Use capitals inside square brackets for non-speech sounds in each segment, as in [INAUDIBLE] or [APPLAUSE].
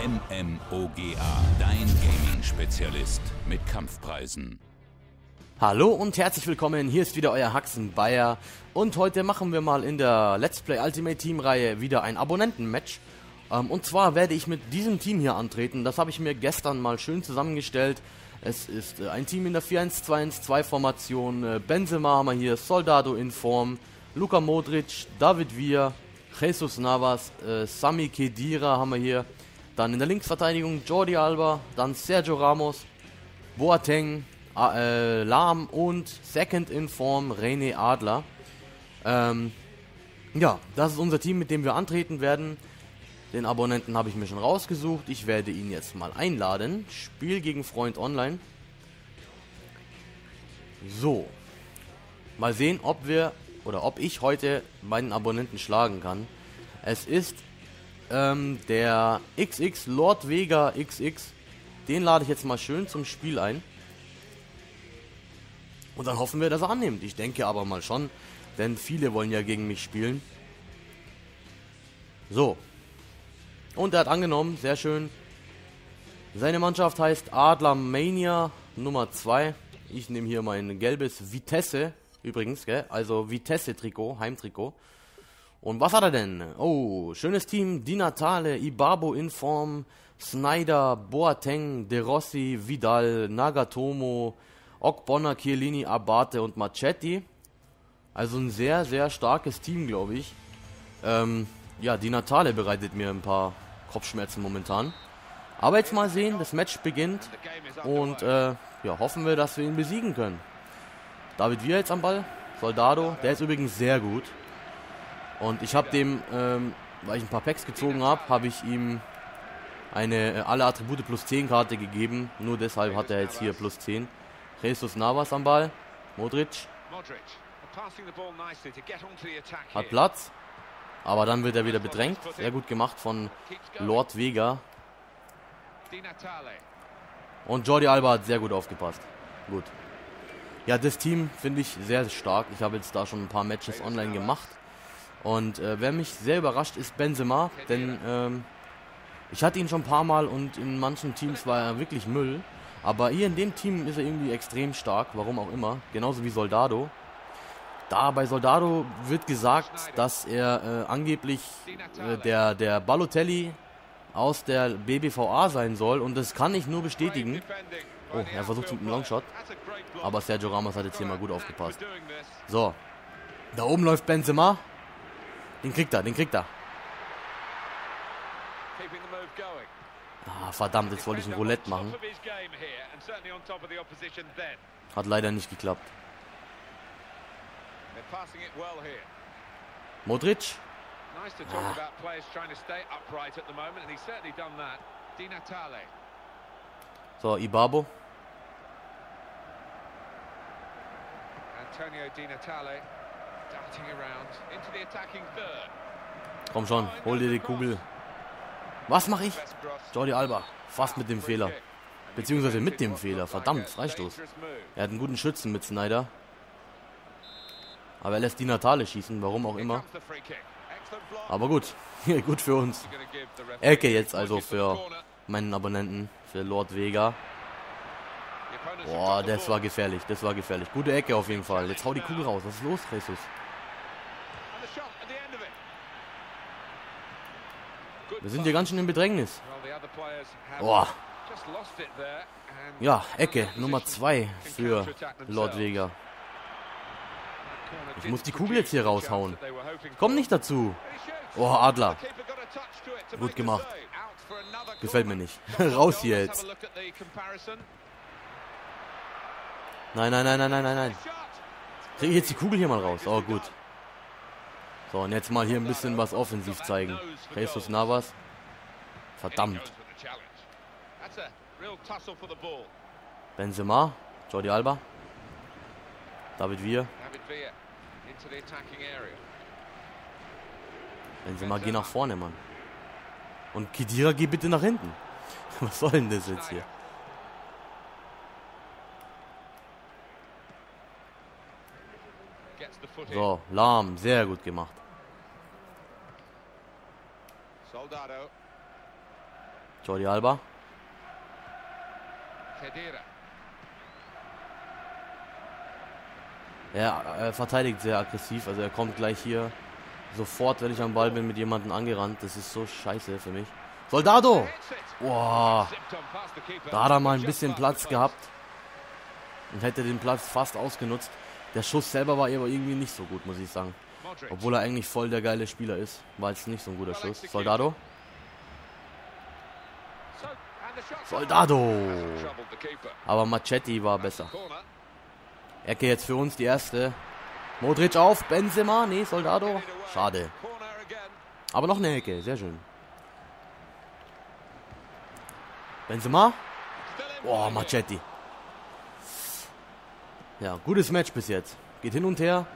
MMOGA, dein Gaming-Spezialist mit Kampfpreisen. Hallo und herzlich willkommen, hier ist wieder euer Haxen Bayer und heute machen wir mal in der Let's Play Ultimate Team Reihe wieder ein Abonnenten-Match. Ähm, und zwar werde ich mit diesem Team hier antreten, das habe ich mir gestern mal schön zusammengestellt. Es ist äh, ein Team in der 4-1-2-1-2 Formation, äh, Benzema haben wir hier, Soldado in Form, Luka Modric, David Villa, Jesus Navas, äh, Sami Kedira haben wir hier. Dann in der Linksverteidigung Jordi Alba, dann Sergio Ramos, Boateng, äh, Lahm und Second in Form René Adler. Ähm, ja, das ist unser Team, mit dem wir antreten werden. Den Abonnenten habe ich mir schon rausgesucht. Ich werde ihn jetzt mal einladen. Spiel gegen Freund online. So. Mal sehen, ob wir oder ob ich heute meinen Abonnenten schlagen kann. Es ist ähm, der XX Lord Vega XX. Den lade ich jetzt mal schön zum Spiel ein. Und dann hoffen wir, dass er annimmt. Ich denke aber mal schon, denn viele wollen ja gegen mich spielen. So. Und er hat angenommen, sehr schön. Seine Mannschaft heißt Adler Mania Nummer 2. Ich nehme hier mein gelbes Vitesse übrigens, gell? Also Vitesse-Trikot, Heimtrikot. Und was hat er denn? Oh, schönes Team. Di Natale, Ibabo in Form, Snyder, Boateng, De Rossi, Vidal, Nagatomo, Okbonna, Chiellini, Abate und Machetti. Also ein sehr, sehr starkes Team, glaube ich. Ähm, ja, Di Natale bereitet mir ein paar Kopfschmerzen momentan. Aber jetzt mal sehen, das Match beginnt und äh, ja, hoffen wir, dass wir ihn besiegen können. David Wir jetzt am Ball. Soldado, der ist übrigens sehr gut. Und ich habe dem, ähm, weil ich ein paar Packs gezogen habe, habe ich ihm eine äh, alle Attribute plus 10 Karte gegeben. Nur deshalb hat er jetzt hier plus 10. Jesus Navas am Ball. Modric. Hat Platz. Aber dann wird er wieder bedrängt. Sehr gut gemacht von Lord Vega. Und Jordi Alba hat sehr gut aufgepasst. Gut. Ja, das Team finde ich sehr stark. Ich habe jetzt da schon ein paar Matches online gemacht. Und äh, wer mich sehr überrascht, ist Benzema. Denn ähm, ich hatte ihn schon ein paar Mal und in manchen Teams war er wirklich Müll. Aber hier in dem Team ist er irgendwie extrem stark, warum auch immer. Genauso wie Soldado. Da bei Soldado wird gesagt, dass er äh, angeblich äh, der, der Balotelli aus der BBVA sein soll. Und das kann ich nur bestätigen. Oh, er versucht mit einem Longshot. Aber Sergio Ramos hat jetzt hier mal gut aufgepasst. So. Da oben läuft Benzema. Den kriegt er, den kriegt er. Ah, verdammt, jetzt wollte ich ein Roulette machen. Hat leider nicht geklappt. Modric. Ah. So, Ibabo. Antonio Di Natale Komm schon, hol dir die Kugel. Was mache ich? Jordi Alba, fast mit dem Fehler. Beziehungsweise mit dem Fehler. Verdammt, Freistoß. Er hat einen guten Schützen mit Snyder. Aber er lässt die Natale schießen, warum auch immer. Aber gut, [LAUGHS] gut für uns. Ecke jetzt also für meinen Abonnenten, für Lord Vega. Boah, das war gefährlich, das war gefährlich. Gute Ecke auf jeden Fall. Jetzt hau die Kugel raus. Was ist los, Jesus? Wir sind hier ganz schön im Bedrängnis. Boah. Ja, Ecke Nummer 2 für Lord Vega. Ich muss die Kugel jetzt hier raushauen. Komm nicht dazu. Oh, Adler. Gut gemacht. Gefällt mir nicht. [LAUGHS] Raus hier jetzt. Nein, nein, nein, nein, nein, nein, nein. Kriege ich jetzt die Kugel hier mal raus. Oh, gut. So, und jetzt mal hier ein bisschen was offensiv zeigen. Jesus Navas. Verdammt. Benzema. Jordi Alba. David Villa. Benzema, geh nach vorne, Mann. Und Kidira, geh bitte nach hinten. [LAUGHS] Was soll denn das jetzt hier? So, lahm, sehr gut gemacht. Jordi Alba. Er, er verteidigt sehr aggressiv, also er kommt gleich hier sofort, wenn ich am Ball bin, mit jemandem angerannt. Das ist so scheiße für mich. Soldado! Boah. Da hat er mal ein bisschen Platz gehabt. Und hätte den Platz fast ausgenutzt. Der Schuss selber war aber irgendwie nicht so gut, muss ich sagen. Obwohl er eigentlich voll der geile Spieler ist. War jetzt nicht so ein guter Schuss. Soldado. Soldado. Aber Machetti war besser. Ecke jetzt für uns die erste. Modric auf, Benzema, nee, Soldado. Schade. Aber noch eine Ecke, sehr schön. Benzema. Boah, Machetti. Ja, gutes Match bis jetzt. Geht hin und her.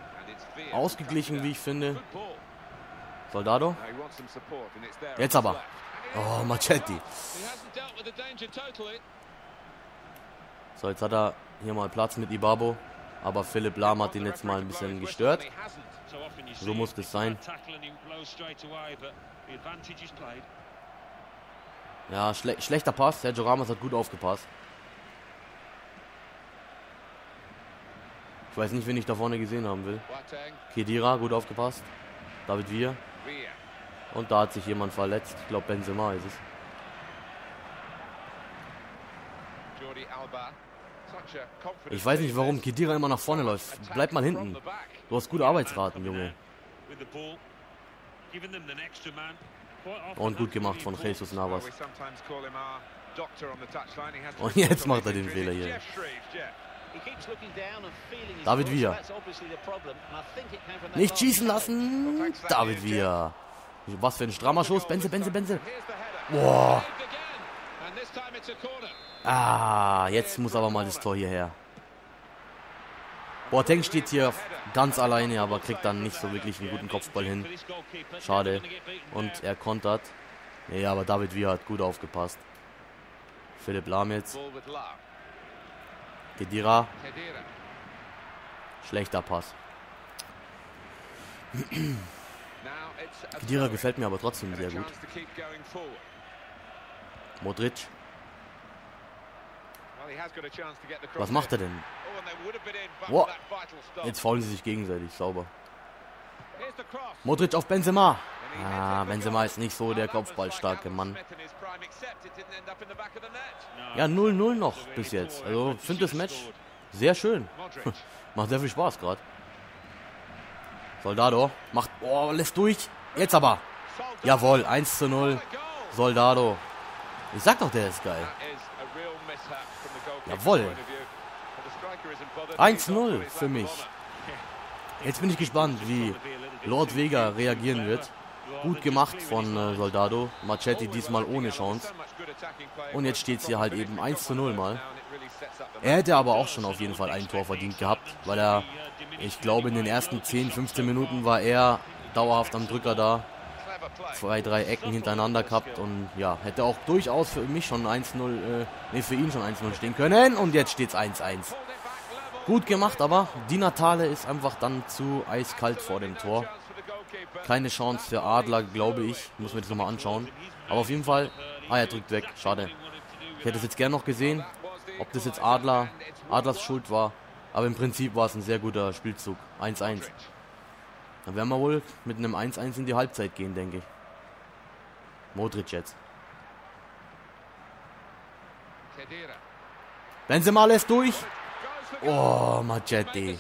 Ausgeglichen, wie ich finde. Soldado. Jetzt aber. Oh, Machetti. So, jetzt hat er hier mal Platz mit Ibabo. Aber Philipp Lahm hat ihn jetzt mal ein bisschen gestört. So muss das sein. Ja, schle schlechter Pass. Sergio Ramos hat gut aufgepasst. Ich weiß nicht, wen ich da vorne gesehen haben will. Kedira, gut aufgepasst. David Villa. Und da hat sich jemand verletzt. Ich glaube, Benzema ist es. Ich weiß nicht, warum Kedira immer nach vorne läuft. Bleib mal hinten. Du hast gute Arbeitsraten, Junge. Und gut gemacht von Jesus Navas. Und jetzt macht er den Fehler hier. David Villa. Nicht schießen lassen. David Villa. Was für ein strammer Schuss. Benze, Benze, Benze. Boah. Ah, jetzt muss aber mal das Tor hierher. Boateng steht hier ganz alleine, aber kriegt dann nicht so wirklich einen guten Kopfball hin. Schade. Und er kontert. Ja, aber David Villa hat gut aufgepasst. Philipp Lahm jetzt. Kedira. Schlechter Pass. Kedira gefällt mir aber trotzdem sehr gut. Modric. Was macht er denn? Wow. Jetzt faulen sie sich gegenseitig. Sauber. Modric auf Benzema. Ah, Benzema ist nicht so der kopfballstarke Mann. Ja, 0-0 noch bis jetzt. Also, finde das Match sehr schön. [LAUGHS] macht sehr viel Spaß gerade. Soldado macht, oh, lässt durch. Jetzt aber. Jawohl, 1 zu 0. Soldado. Ich sag doch, der ist geil. Jawohl. 1-0 für mich. Jetzt bin ich gespannt, wie Lord Vega reagieren wird. Gut gemacht von äh, Soldado. Machetti diesmal ohne Chance. Und jetzt steht es hier halt eben 1 zu 0 mal. Er hätte aber auch schon auf jeden Fall ein Tor verdient gehabt, weil er, ich glaube, in den ersten 10, 15 Minuten war er dauerhaft am Drücker da. Zwei, drei Ecken hintereinander gehabt und ja, hätte auch durchaus für mich schon 1-0, äh, nee, für ihn schon 1-0 stehen können. Und jetzt steht es 1-1. Gut gemacht, aber die Natale ist einfach dann zu eiskalt vor dem Tor. Keine Chance für Adler, glaube ich. Muss mir das nochmal anschauen. Aber auf jeden Fall, ah, er drückt weg. Schade. Ich hätte es jetzt gern noch gesehen, ob das jetzt Adler, Adlers Schuld war. Aber im Prinzip war es ein sehr guter Spielzug. 1-1. Dann werden wir wohl mit einem 1-1 in die Halbzeit gehen, denke ich. Modric jetzt. Benzema lässt durch. Oh, Machetti.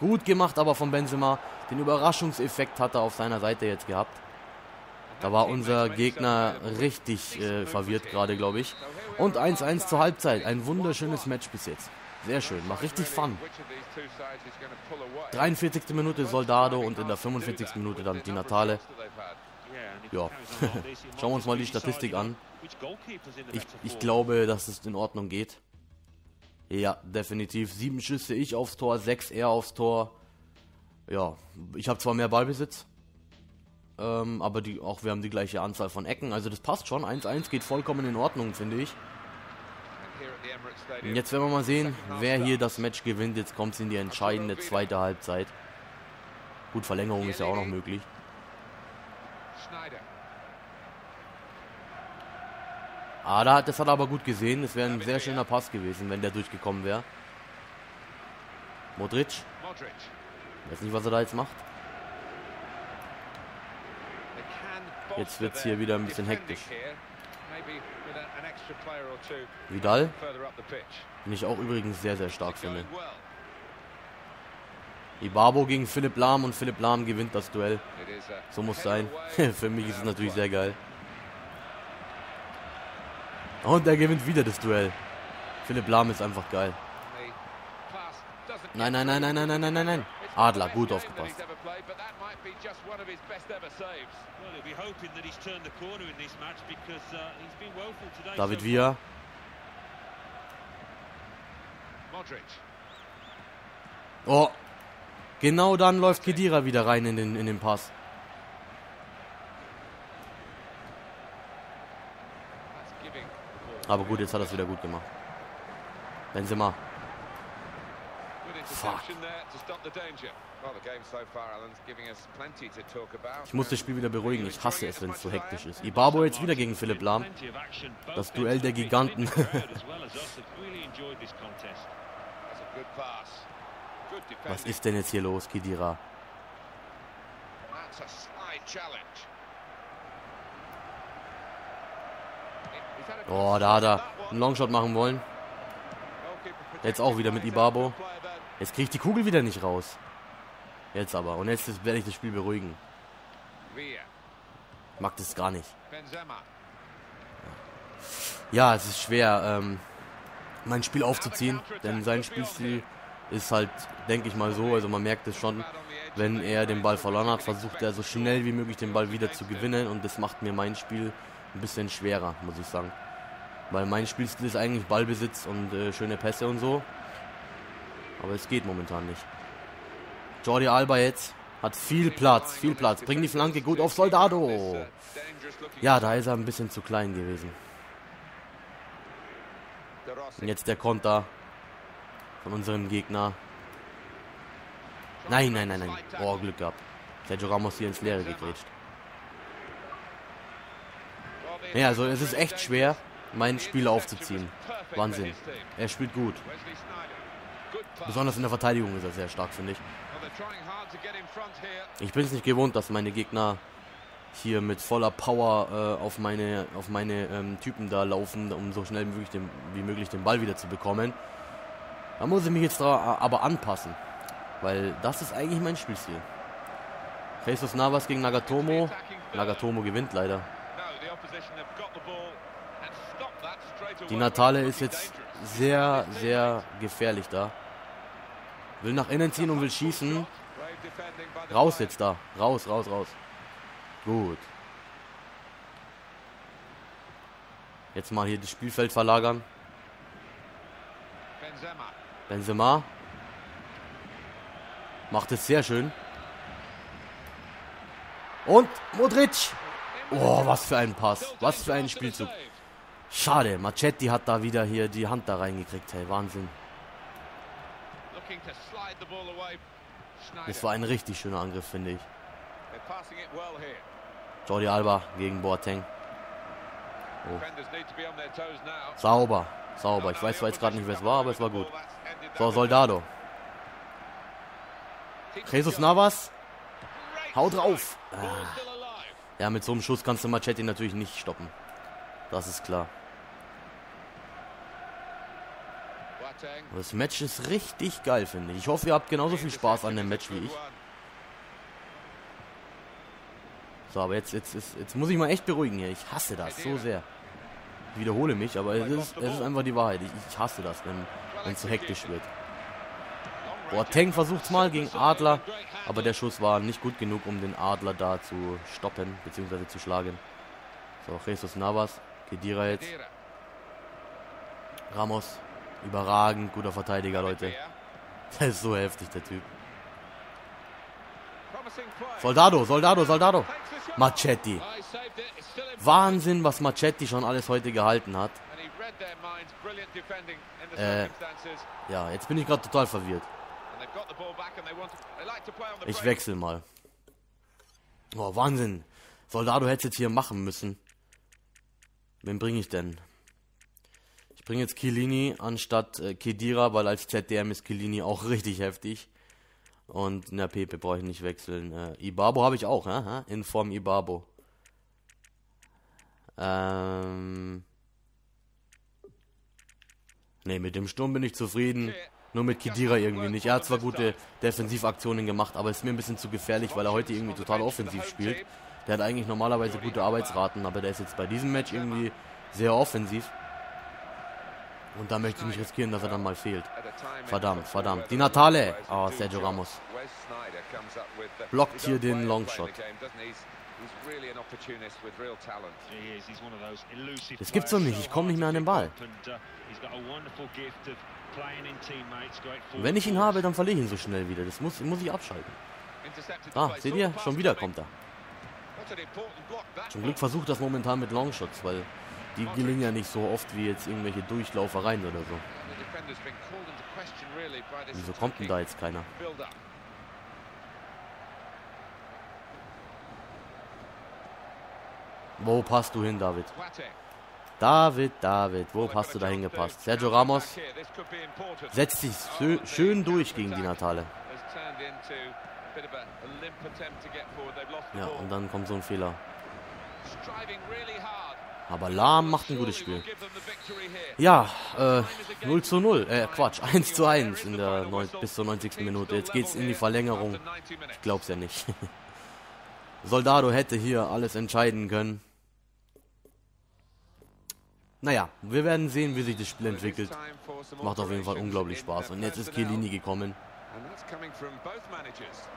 Gut gemacht aber von Benzema. Den Überraschungseffekt hat er auf seiner Seite jetzt gehabt. Da war unser Gegner richtig äh, verwirrt gerade, glaube ich. Und 1-1 zur Halbzeit. Ein wunderschönes Match bis jetzt. Sehr schön, macht richtig Fun. 43. Minute Soldado und in der 45. Minute dann die Natale. Ja, [LAUGHS] schauen wir uns mal die Statistik an. Ich, ich glaube, dass es in Ordnung geht. Ja, definitiv. Sieben Schüsse ich aufs Tor, sechs er aufs Tor. Ja, ich habe zwar mehr Ballbesitz, ähm, aber die, auch wir haben die gleiche Anzahl von Ecken. Also das passt schon. 1-1 geht vollkommen in Ordnung, finde ich. Und jetzt werden wir mal sehen, wer hier das Match gewinnt. Jetzt kommt es in die entscheidende zweite Halbzeit. Gut, Verlängerung ist ja auch noch möglich. Ah, da, das hat er aber gut gesehen. Das wäre ein sehr schöner Pass gewesen, wenn der durchgekommen wäre. Modric. Modric. Weiß nicht, was er da jetzt macht. Jetzt bolster wird's hier wieder ein bisschen hektisch. Vidal, den ich auch übrigens sehr, sehr stark finde. Ibabo gegen Philipp Lahm und Philipp Lahm gewinnt das Duell. So muss sein. [LAUGHS] Für mich ist es natürlich sehr geil. Und er gewinnt wieder das Duell. Philipp Lahm ist einfach geil. Nein, nein, nein, nein, nein, nein, nein, nein, nein. Adler, gut aufgepasst. David Villa. Oh. Genau dann läuft Kedira wieder rein in den, in den Pass. That's giving the ball. Aber gut, jetzt hat er es wieder gut gemacht. Benzema. Plenty to talk about. Ich muss das Spiel wieder beruhigen. Ich hasse es, wenn es so hektisch ist. Ibabo jetzt wieder gegen Philipp Lahm. Das Duell der Giganten. in the crowd as well as us have really enjoyed this contest. That's a good pass. Good Was ist denn jetzt hier los, Kedira? That's a slight challenge. Oh, da hat er einen Longshot machen wollen. Jetzt auch wieder mit there. Jetzt kriege ich die Kugel wieder nicht raus. Jetzt aber. Und jetzt werde ich das Spiel beruhigen. Ich mag das gar nicht. Ja, es ist schwer, ähm, mein Spiel aufzuziehen. Denn sein Spielstil ist halt, denke ich mal so, also man merkt es schon, wenn er den Ball verloren hat, versucht er so schnell wie möglich den Ball wieder zu gewinnen. Und das macht mir mein Spiel ein bisschen schwerer, muss ich sagen. Weil mein Spielstil ist eigentlich Ballbesitz und äh, schöne Pässe und so. Aber es geht momentan nicht. Jordi Alba jetzt hat viel Platz, viel Platz. Bring die Flanke gut auf Soldado. Ja, da ist er ein bisschen zu klein gewesen. Und jetzt der Konter von unserem Gegner. Nein, nein, nein, nein. Oh, Glück gehabt. Sergio Ramos hier ins Leere gegrätscht. Ja, also es ist echt schwer, mein Spiel aufzuziehen. Wahnsinn. Er spielt gut. Besonders in der Verteidigung ist er sehr stark, finde ich. Ich bin es nicht gewohnt, dass meine Gegner hier mit voller Power äh, auf meine, auf meine ähm, Typen da laufen, um so schnell wie möglich, den, wie möglich den Ball wieder zu bekommen. Da muss ich mich jetzt aber anpassen. Weil das ist eigentlich mein Spielstil. Jesus Navas gegen Nagatomo. Nagatomo gewinnt leider. Die Natale ist jetzt sehr, sehr gefährlich da. Will nach innen ziehen und will schießen. Raus jetzt da. Raus, raus, raus. Gut. Jetzt mal hier das Spielfeld verlagern. Benzema. Macht es sehr schön. Und Modric. Oh, was für ein Pass. Was für ein Spielzug. Schade, Machetti hat da wieder hier die Hand da reingekriegt. Hey, Wahnsinn. Das war ein richtig schöner Angriff, finde ich. Jordi Alba gegen Boateng. Oh. Sauber, sauber. Ich weiß zwar jetzt gerade nicht, wer es war, aber es war gut. So, Soldado. Jesus Navas. Hau drauf. Ah. Ja, mit so einem Schuss kannst du Machetti natürlich nicht stoppen. Das ist klar. Das Match ist richtig geil, finde ich. Ich hoffe, ihr habt genauso viel Spaß an dem Match wie ich. So, aber jetzt, jetzt, jetzt, jetzt muss ich mal echt beruhigen hier. Ich hasse das so sehr. Ich wiederhole mich, aber es ist, es ist einfach die Wahrheit. Ich, ich hasse das, wenn es so hektisch wird. Boateng versucht mal gegen Adler, aber der Schuss war nicht gut genug, um den Adler da zu stoppen, beziehungsweise zu schlagen. So, Jesus Navas, Kedira jetzt. Ramos, überragend guter Verteidiger, Leute. Der ist so heftig, der Typ. Soldado, Soldado, Soldado. Machetti. Wahnsinn, was Machetti schon alles heute gehalten hat. Äh, ja, jetzt bin ich gerade total verwirrt. Ich wechsle mal. Oh, Wahnsinn. Soldado hätte es jetzt hier machen müssen. Wen bringe ich denn? bringe jetzt Chiellini anstatt äh, Kedira, weil als ZDM ist Chiellini auch [LAUGHS] richtig heftig. Und na Pepe brauche ich nicht wechseln. Äh, Ibabo habe ich auch, aha, in Form Ibabo. Ähm. Ne, mit dem Sturm bin ich zufrieden. Nur mit Kedira irgendwie nicht. Er hat zwar gute Defensivaktionen gemacht, aber ist mir ein bisschen zu gefährlich, weil er heute irgendwie total offensiv spielt. Der hat eigentlich normalerweise gute Arbeitsraten, aber der ist jetzt bei diesem Match irgendwie sehr offensiv. Und da möchte ich nicht riskieren, dass er dann mal fehlt. Verdammt, verdammt. Die Natale. Oh, Sergio Ramos. Blockt hier den Longshot. Das gibt's doch nicht. Ich komme nicht mehr an den Ball. Wenn ich ihn habe, dann verliere ich ihn so schnell wieder. Das muss, muss ich abschalten. Ah, seht ihr? Schon wieder kommt er. Zum Glück versucht das momentan mit Longshots, weil die gelingen ja nicht so oft wie jetzt irgendwelche Durchlaufereien oder so. Wieso kommt denn da jetzt keiner? Wo passt du hin, David? David, David, wo passt du da hingepasst? Sergio Ramos setzt sich schön durch gegen die Natale. Ja, und dann kommt so ein Fehler. Aber Lahm macht ein gutes Spiel. Ja, äh, 0 zu 0. Äh, Quatsch, [LAUGHS] 1 zu 1 in der 9, bis zur 90. Minute. Jetzt geht's in die Verlängerung. Ich glaub's ja nicht. [LAUGHS] Soldado hätte hier alles entscheiden können. Naja, wir werden sehen, wie sich das Spiel entwickelt. Macht auf jeden Fall unglaublich Spaß. Und jetzt ist Chiellini gekommen.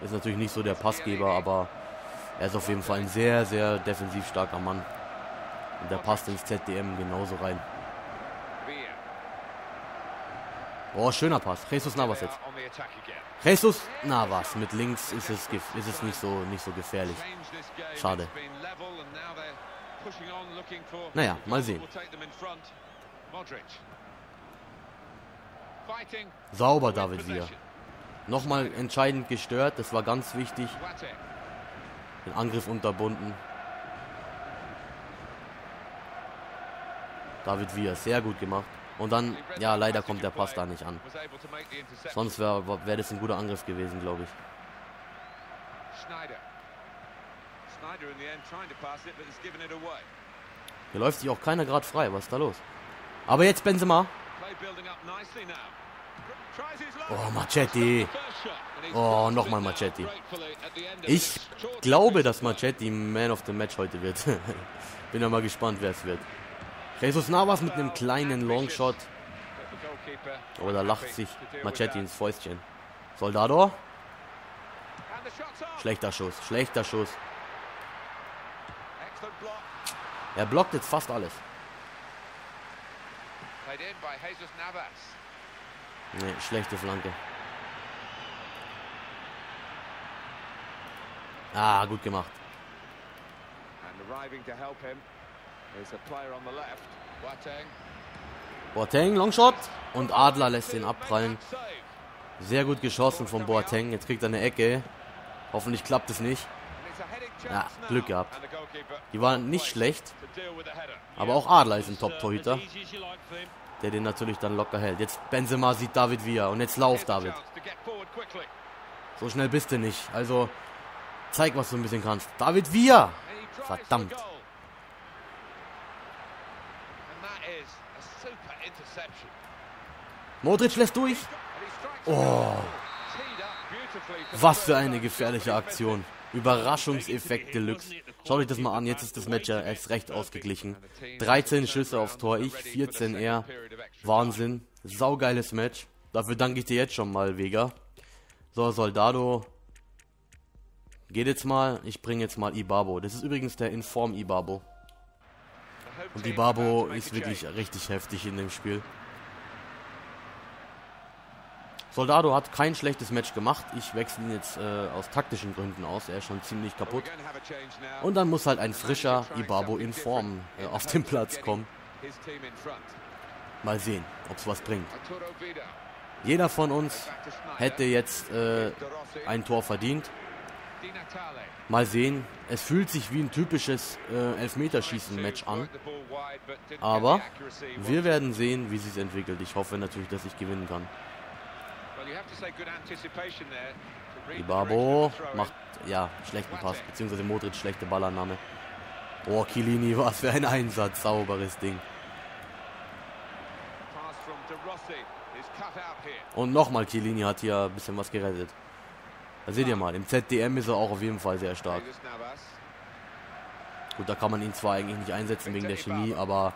Ist natürlich nicht so der Passgeber, aber er ist auf jeden Fall ein sehr, sehr defensiv starker Mann. Und der passt ins ZDM genauso rein. Oh, schöner Pass. Jesus Navas jetzt. Jesus Navas mit links ist es, ist es nicht, so, nicht so gefährlich. Schade. Naja, mal sehen. Sauber, David Villa. Nochmal entscheidend gestört, das war ganz wichtig. Den Angriff unterbunden. David Villa, sehr gut gemacht. Und dann, ja, leider kommt der Pass da nicht an. Sonst wäre wär das ein guter Angriff gewesen, glaube ich. Hier läuft sich auch keiner gerade frei. Was ist da los? Aber jetzt Benzema. Oh, Machetti. Oh, nochmal Machetti. Ich glaube, dass Machetti Man of the Match heute wird. [LAUGHS] Bin ja mal gespannt, wer es wird. Jesus Navas mit einem kleinen Longshot. Oh, da lacht sich Machetti ins Fäustchen. Soldado. Schlechter Schuss, schlechter Schuss. Er blockt jetzt fast alles. Ne, schlechte Flanke. Ah, gut gemacht. Boateng, Longshot. Und Adler lässt ihn abprallen. Sehr gut geschossen von Boateng. Jetzt kriegt er eine Ecke. Hoffentlich klappt es nicht. Ja, Glück gehabt. Die waren nicht schlecht. Aber auch Adler ist ein Top-Torhüter. Der den natürlich dann locker hält. Jetzt Benzema sieht David wieder. Und jetzt lauf, David. So schnell bist du nicht. Also, zeig, was du ein bisschen kannst. David Villa. Verdammt. Modric lässt durch. Oh. Was für eine gefährliche Aktion. Überraschungseffekt Deluxe. Schaut euch das mal an, jetzt ist das Match ja erst recht ausgeglichen. 13 Schüsse aufs Tor, ich 14 er. Wahnsinn. Saugeiles Match. Dafür danke ich dir jetzt schon mal, Vega. So, Soldado. Geht jetzt mal. Ich bringe jetzt mal Ibabo. Das ist übrigens der Inform Ibabo. Und Ibabo ist wirklich richtig heftig in dem Spiel. Soldado hat kein schlechtes Match gemacht. Ich wechsle ihn jetzt äh, aus taktischen Gründen aus. Er ist schon ziemlich kaputt. Und dann muss halt ein frischer Ibabo in Form äh, auf den Platz kommen. Mal sehen, ob es was bringt. Jeder von uns hätte jetzt äh, ein Tor verdient. Mal sehen. Es fühlt sich wie ein typisches äh, Elfmeterschießen-Match an. Aber wir werden sehen, wie sich entwickelt. Ich hoffe natürlich, dass ich gewinnen kann. Ibabo macht, ja, schlechten Pass, beziehungsweise Modric schlechte Ballannahme. Oh, Kilini, [LAUGHS] was für ein Einsatz, sauberes Ding. Und nochmal Kilini hat hier ein bisschen was gerettet. Da seht ihr mal, im ZDM ist er auch auf jeden Fall sehr stark. Gut, da kann man ihn zwar eigentlich nicht einsetzen wegen der Chemie, aber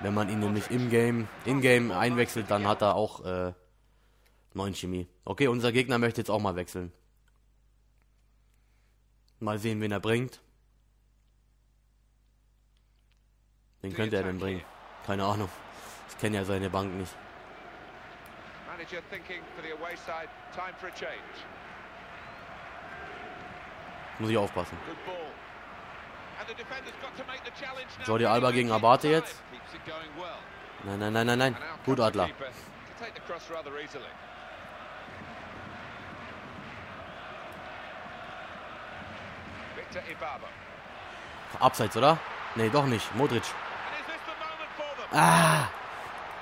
wenn man ihn nämlich im Game, in Game einwechselt, dann hat er auch äh, 9 Chemie. Okay, unser Gegner möchte jetzt auch mal wechseln. Mal sehen, wen er bringt. Wen könnte er denn bringen? Keine Ahnung. Ich kenne ja seine Bank nicht. Muss ich aufpassen. Jordi Alba gegen Abate jetzt. Nein, nein, nein, nein, nein. Gut, Adler. Abseits, oder? Nee, doch nicht. Modric. Ah!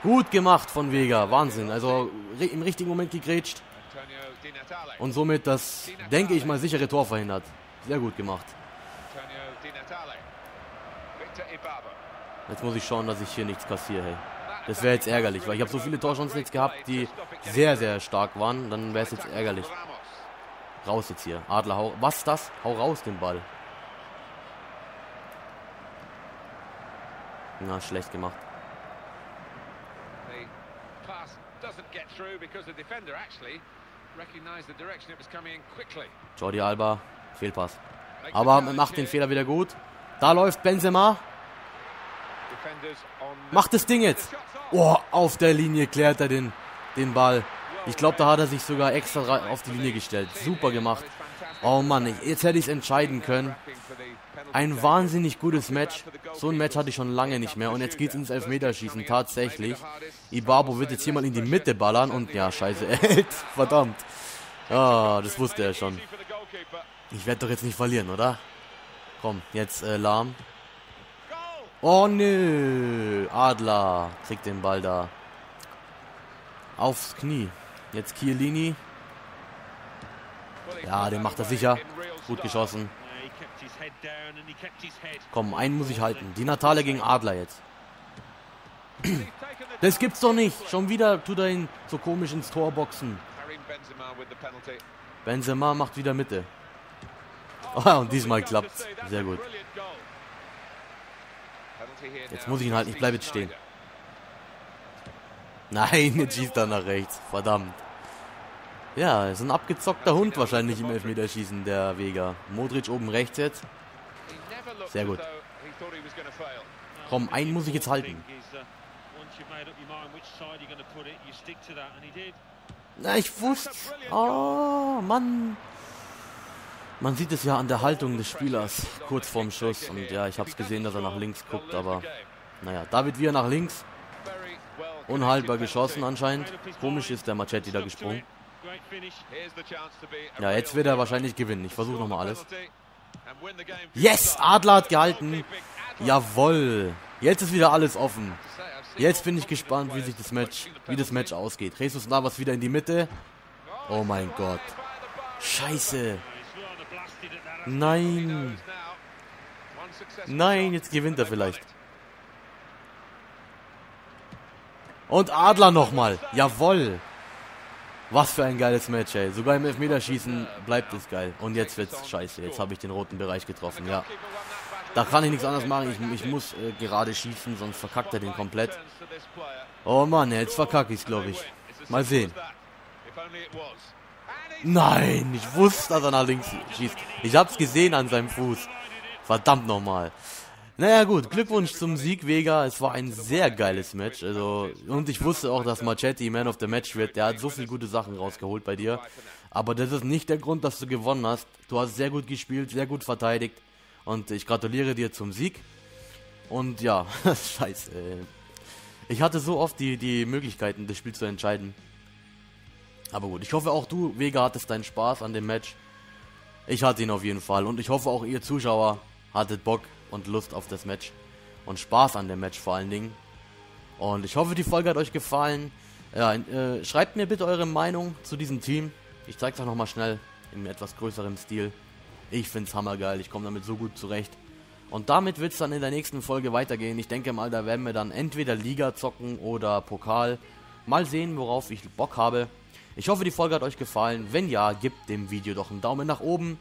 Gut gemacht von Vega. Wahnsinn. Also im richtigen Moment gegrätscht. Und somit das, denke ich mal, sichere Tor verhindert. Sehr gut gemacht. Jetzt muss ich schauen, dass ich hier nichts kassiere. Hey. Das wäre jetzt ärgerlich, weil ich habe so viele Torchancen jetzt gehabt, die sehr, sehr stark waren. Dann wäre es jetzt ärgerlich. Raus jetzt hier. Adler, hau. Was ist das? Hau raus den Ball. Na, schlecht gemacht. Jordi Alba, Fehlpass. Aber macht den Fehler wieder gut. Da läuft Benzema. Macht das Ding jetzt. Oh, auf der Linie klärt er den, den Ball. Ich glaube, da hat er sich sogar extra auf die Linie gestellt. Super gemacht. Oh Mann, jetzt hätte ich es entscheiden können. Ein wahnsinnig gutes Match. So ein Match hatte ich schon lange nicht mehr. Und jetzt geht es ins Elfmeterschießen, tatsächlich. Ibabo wird jetzt hier mal in die Mitte ballern. Und ja, scheiße, [LAUGHS] er. Verdammt. Ah, das wusste er schon. Ich werde doch jetzt nicht verlieren, oder? Komm, jetzt äh, lahm. Oh nö. Adler kriegt den Ball da. Aufs Knie. Jetzt Chiellini. Ja, den macht er sicher. Gut geschossen. Komm, einen muss ich halten. Die Natale gegen Adler jetzt. Das gibt's doch nicht. Schon wieder tut er ihn so komisch ins Tor boxen. Benzema macht wieder Mitte. Oh, [LAUGHS] und diesmal klappt's. Sehr gut. Jetzt muss ich ihn halten. Ich bleibe jetzt stehen. Nein, jetzt schießt er nach rechts. Verdammt. Ja, ist ein abgezockter Hund wahrscheinlich im Elfmeterschießen, der Vega. Modric oben rechts jetzt. Sehr gut. Komm, einen muss ich jetzt halten. Na, ich wusste. Oh, Mann. Man sieht es ja an der Haltung des Spielers kurz vorm Schuss. Und ja, ich habe es gesehen, dass er nach links guckt, aber naja, David wir nach links. Unhaltbar geschossen anscheinend. Komisch ist der Machetti da gesprungen. Ja, jetzt wird er wahrscheinlich gewinnen. Ich versuche nochmal alles. Yes, Adler hat gehalten. Jawoll. Jetzt ist wieder alles offen. Jetzt bin ich gespannt, wie sich das Match, wie das Match ausgeht. Jesus Navas wieder in die Mitte. Oh mein Gott. Scheiße. Nein. Nein, jetzt gewinnt er vielleicht. Und Adler nochmal. Jawoll. Was für ein geiles Match, ey. Sogar im Elfmeterschießen bleibt es geil. Und jetzt wird's scheiße. Jetzt habe ich den roten Bereich getroffen, ja. Da kann ich nichts anderes machen. Ich, ich muss äh, gerade schießen, sonst verkackt er den komplett. Oh Mann, jetzt verkacke ich's, glaube ich. Mal sehen. Nein, ich wusste, dass er nach links schießt. Ich hab's gesehen an seinem Fuß. Verdammt nochmal. Naja gut, Glückwunsch zum Sieg, Vega. Es war ein sehr geiles Match. Also, und ich wusste auch, dass Machetti Man of the Match wird. Der hat so viele gute Sachen rausgeholt bei dir. Aber das ist nicht der Grund, dass du gewonnen hast. Du hast sehr gut gespielt, sehr gut verteidigt. Und ich gratuliere dir zum Sieg. Und ja, [LAUGHS] scheiße. Ich hatte so oft die, die Möglichkeiten, das Spiel zu entscheiden. Aber gut, ich hoffe auch du, Vega, hattest deinen Spaß an dem Match. Ich hatte ihn auf jeden Fall. Und ich hoffe auch ihr Zuschauer hattet Bock und Lust auf das Match. und Spaß an dem Match vor allen Dingen. Und ich hoffe, die Folge hat euch gefallen. Ja, äh, schreibt mir bitte eure Meinung zu diesem Team. Ich zeige es euch nochmal schnell in etwas größerem Stil. Ich finde es hammergeil, ich komme damit so gut zurecht. Und damit wird es dann in der nächsten Folge weitergehen. Ich denke mal, da werden wir dann entweder Liga zocken oder Pokal. Mal sehen, worauf ich Bock habe. Ich hoffe, die Folge hat euch gefallen. Wenn ja, gebt dem Video doch einen Daumen nach oben.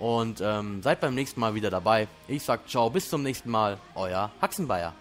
Und ähm, seid beim nächsten Mal wieder dabei. Ich sag ciao, bis zum nächsten Mal. Euer Haxenbeier.